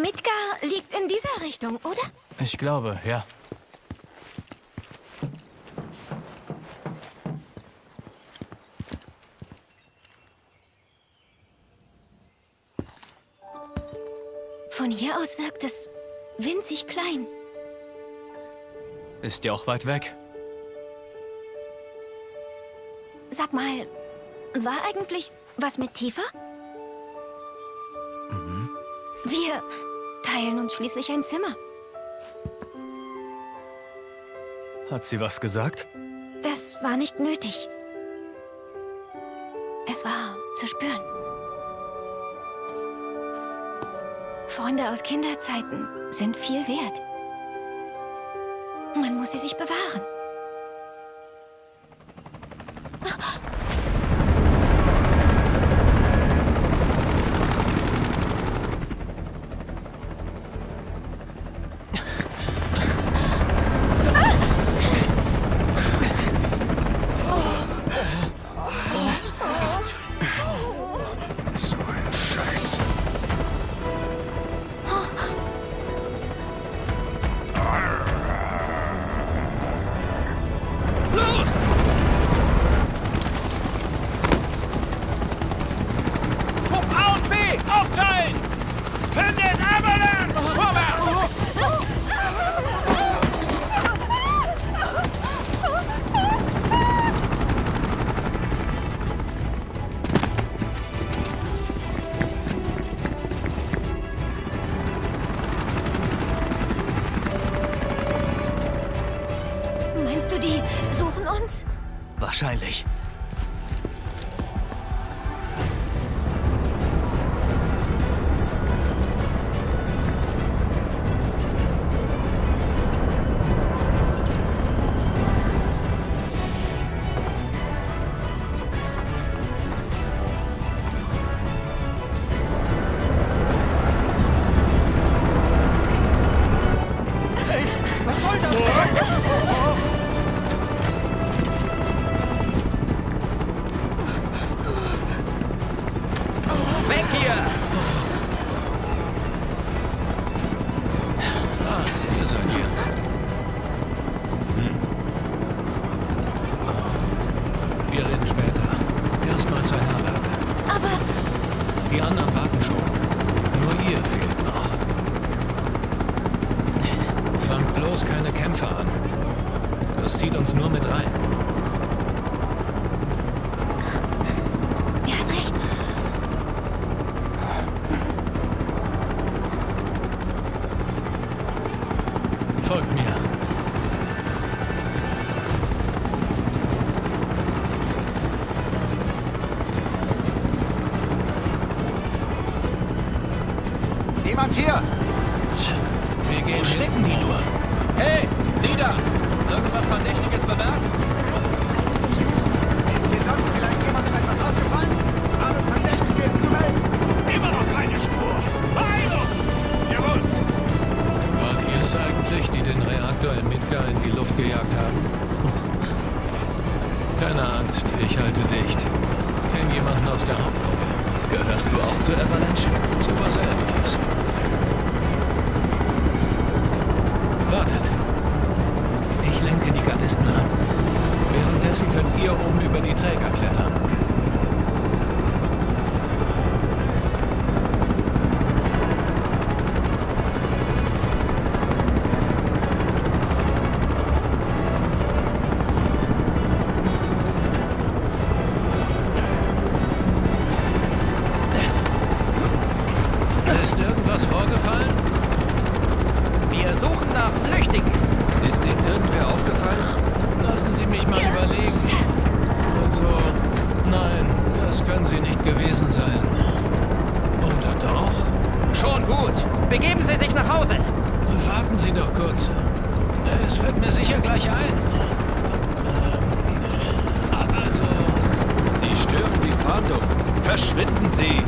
Midgar liegt in dieser Richtung, oder? Ich glaube, ja. Von hier aus wirkt es winzig klein. Ist ja auch weit weg. Sag mal, war eigentlich was mit Tifa? Wir teilen uns schließlich ein Zimmer. Hat sie was gesagt? Das war nicht nötig. Es war zu spüren. Freunde aus Kinderzeiten sind viel wert. Man muss sie sich bewahren. So Wahrscheinlich. Ich lenke die Gardisten an. Währenddessen könnt ihr oben über die Träger klettern. Ist irgendwas vorgefallen? Wir suchen nach Flüchtigen. Ist Ihnen irgendwer aufgefallen? Lassen Sie mich mal überlegen. Also, Nein, das können sie nicht gewesen sein. Oder doch? Schon gut. Begeben Sie sich nach Hause. Warten Sie doch kurz. Es fällt mir sicher gleich ein. Ähm, also, Sie stören die Fahndung. Verschwinden Sie!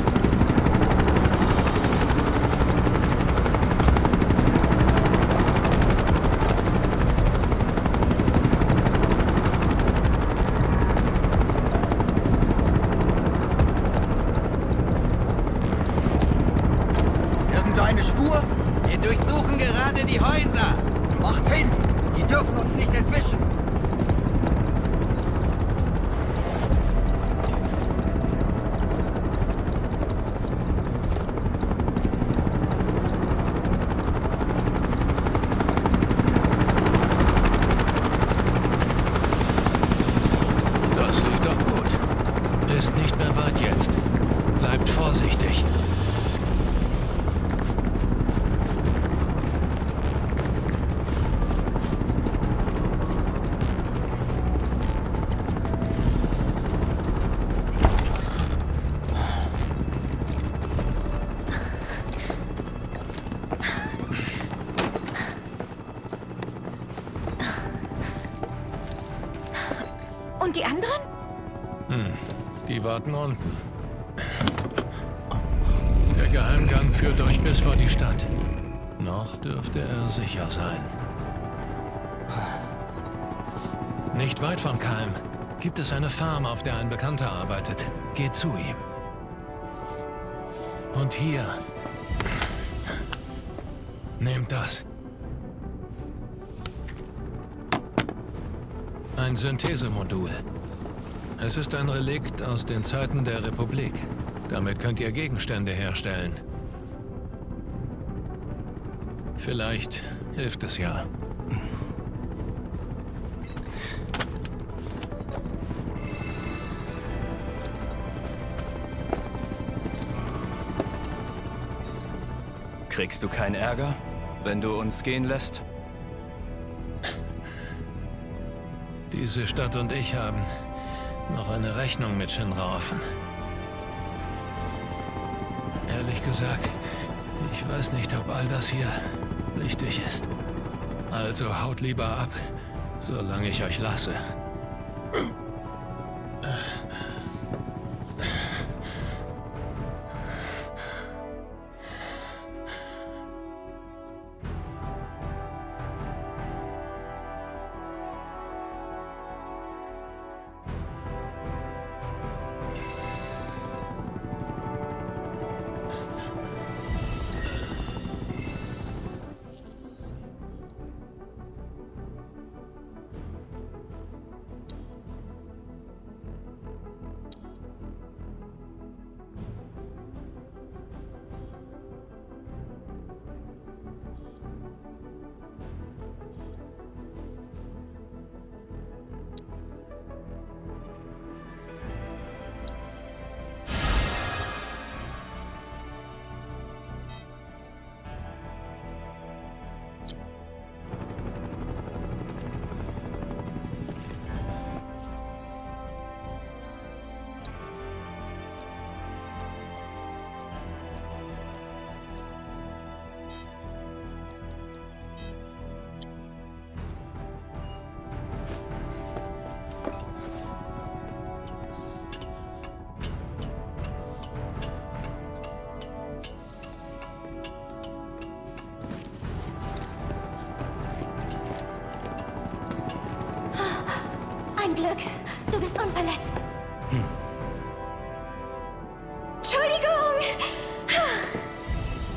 Warten unten. Der Geheimgang führt euch bis vor die Stadt. Noch dürfte er sicher sein. Nicht weit von Kalm gibt es eine Farm, auf der ein Bekannter arbeitet. Geht zu ihm. Und hier. Nehmt das. Ein Synthesemodul. Es ist ein Relikt aus den Zeiten der Republik. Damit könnt ihr Gegenstände herstellen. Vielleicht hilft es ja. Kriegst du keinen Ärger, wenn du uns gehen lässt? Diese Stadt und ich haben noch eine Rechnung mit Shinra offen. Ehrlich gesagt, ich weiß nicht, ob all das hier richtig ist. Also haut lieber ab, solange ich euch lasse. Ein Glück. Du bist unverletzt. Entschuldigung.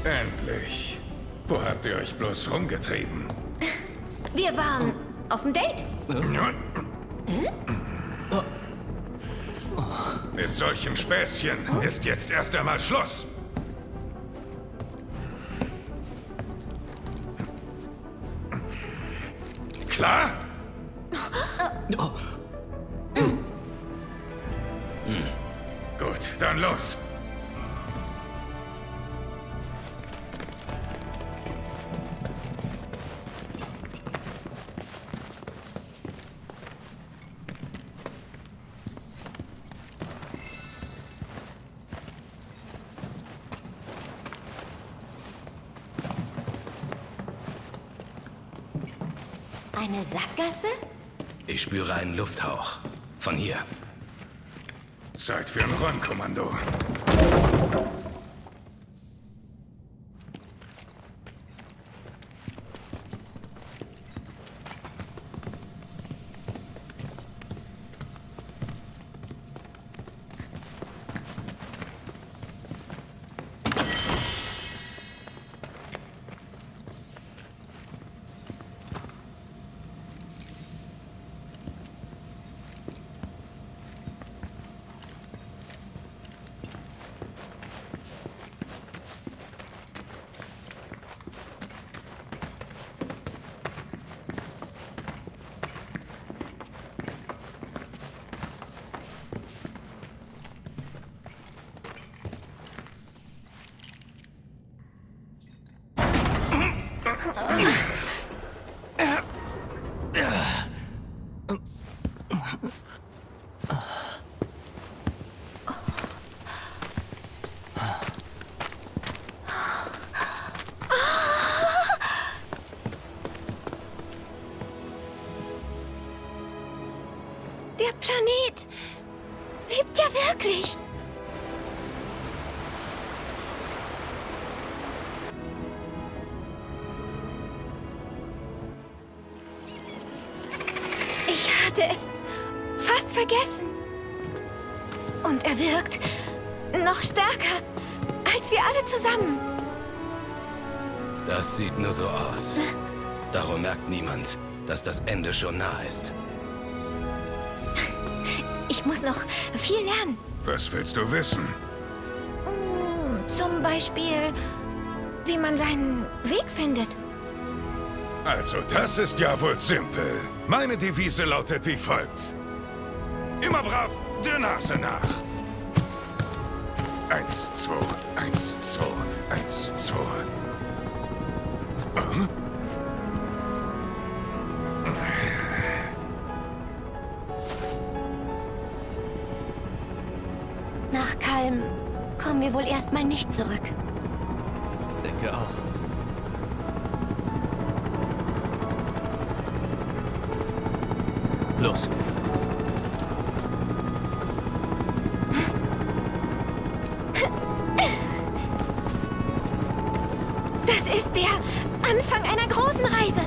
Endlich. Wo habt ihr euch bloß rumgetrieben? Wir waren auf dem Date. Mit solchen Späßchen ist jetzt erst einmal Schluss. Klar? Gut, Dann los! Eine Sackgasse? Ich spüre einen Lufthauch. Von hier. Zeit für ein Räumkommando. Planet lebt ja wirklich. Ich hatte es fast vergessen. Und er wirkt noch stärker als wir alle zusammen. Das sieht nur so aus. Darum merkt niemand, dass das Ende schon nah ist. Ich muss noch viel lernen. Was willst du wissen? Hm, Zum Beispiel, wie man seinen Weg findet. Also, das ist ja wohl simpel. Meine Devise lautet wie folgt. Immer brav, der Nase nach. Eins, zwei, eins, zwei, eins, zwei. Hm? Nicht zurück. Denke auch. Los. Das ist der Anfang einer großen Reise.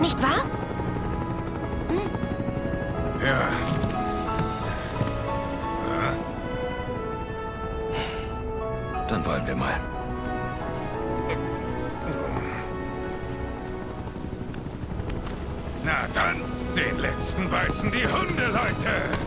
Nicht wahr? Dann wollen wir mal. Na dann, den letzten beißen die Hunde, Leute.